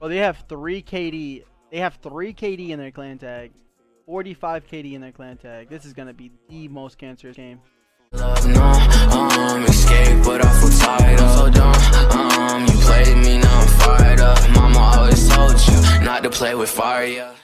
Well, they have three KD. They have three KD in their clan tag, 45 KD in their clan tag. This is gonna be the most cancerous game. Love, no, um, escape, but I feel tired so dumb. Um, you played me, now I'm fired up. Mama always told you not to play with fire.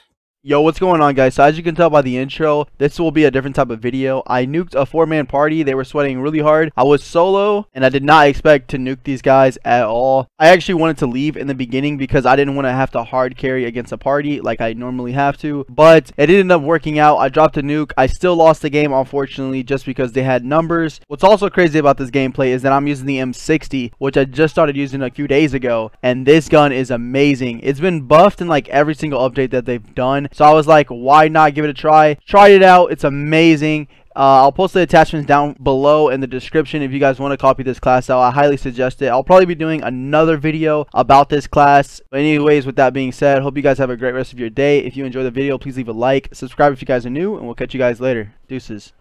Yo, what's going on guys? So as you can tell by the intro, this will be a different type of video. I nuked a four-man party. They were sweating really hard. I was solo, and I did not expect to nuke these guys at all. I actually wanted to leave in the beginning because I didn't want to have to hard carry against a party like I normally have to. But it ended up working out. I dropped a nuke. I still lost the game, unfortunately, just because they had numbers. What's also crazy about this gameplay is that I'm using the M60, which I just started using a few days ago. And this gun is amazing. It's been buffed in like every single update that they've done. So I was like, why not give it a try? Tried it out. It's amazing. Uh, I'll post the attachments down below in the description if you guys want to copy this class out. I highly suggest it. I'll probably be doing another video about this class. But anyways, with that being said, hope you guys have a great rest of your day. If you enjoyed the video, please leave a like. Subscribe if you guys are new, and we'll catch you guys later. Deuces.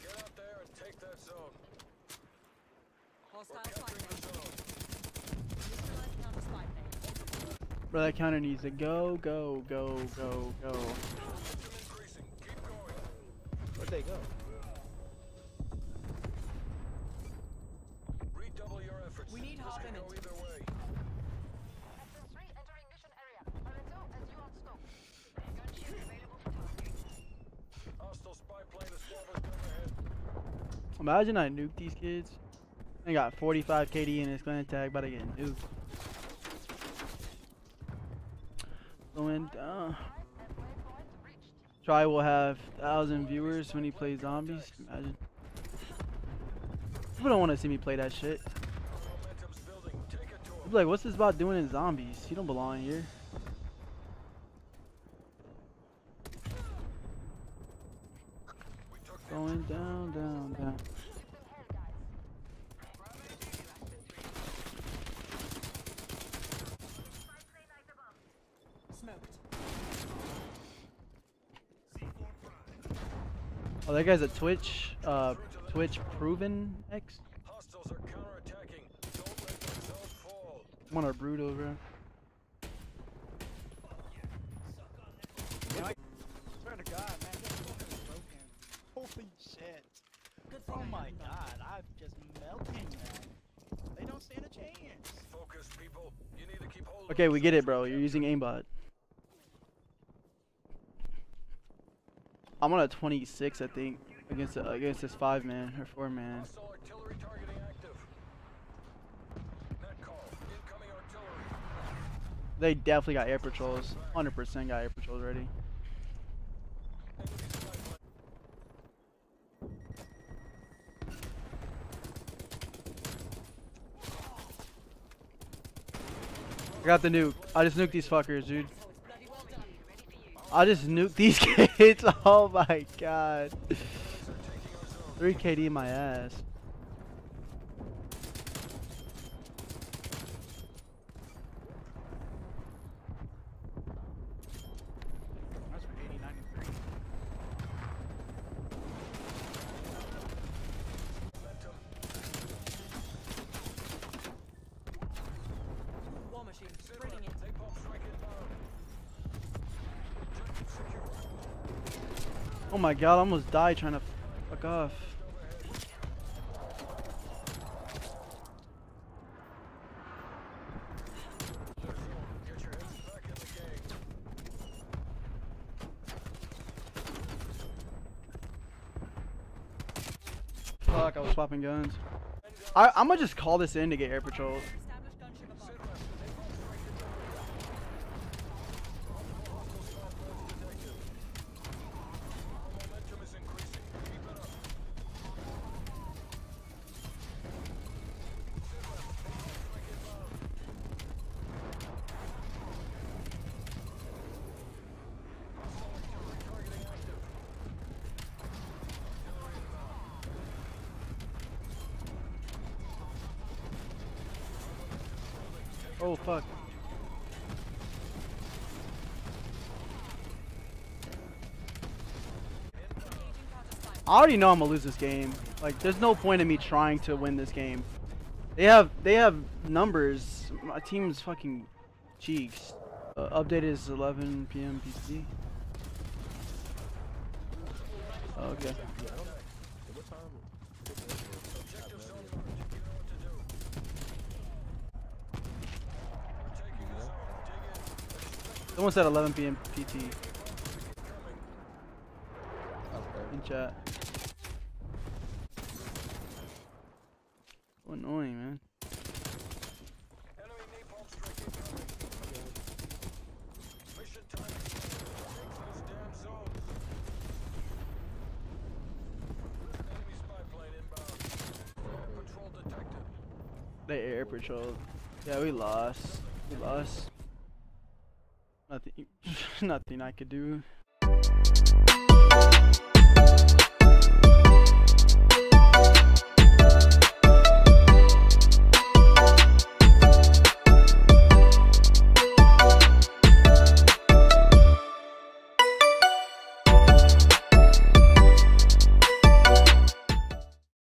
Get out there and take that zone. Hostile spotted. Neutralizing on the spy plane. Bro, that counter needs to go, go, go, go, go. Momentum increasing. Keep going. Where'd they go? Redouble your efforts. We need This hard go either way. Sector 3 entering mission area. Lorenzo, as you on scope. Gunship available for tasking. Hostile spy plane established overhead. Imagine I nuke these kids. They got 45 KD in his clan tag, but I get nuked. Going down. Tri will have thousand viewers when he plays zombies. Imagine. People don't want to see me play that shit. Be like, what's this about doing in zombies? You don't belong here. Going down, down, down. Oh, that guy's a Twitch, uh, Twitch proven X. Hostiles are counterattacking. Don't let that zone fall. I'm on a brood over. Swear to God, man, this phone is broken. Holy shit. Good thing Oh my god, I'm just melting, man. They don't stand a chance. Focus, people. You need to keep hold Okay, we get it, bro. You're using aimbot. I'm on a 26, I think, against a, against this five man or four man. They definitely got air patrols. 100% got air patrols ready. I got the nuke. I just nuked these fuckers, dude. Oh, it's bloody well done. I just nuked these kids. Oh my god. They're taking our zone. 3 KD my ass. Oh my god, I almost died trying to fuck off. Fuck, I was swapping guns. I, I'm gonna just call this in to get air patrols. Oh fuck. I already know I'm gonna lose this game. Like, there's no point in me trying to win this game. They have they have numbers. My team's fucking Cheeks. Uh, update is 11 p.m. PT. Oh, okay. Someone said 11 p.m. PT in chat. So annoying, man. Enemy napalm strike. Mission time. Take those damn zones. Enemy spy plane inbound. Air patrol detected. They air patrol. Yeah, we lost. We lost. Nothing. Nothing I could do.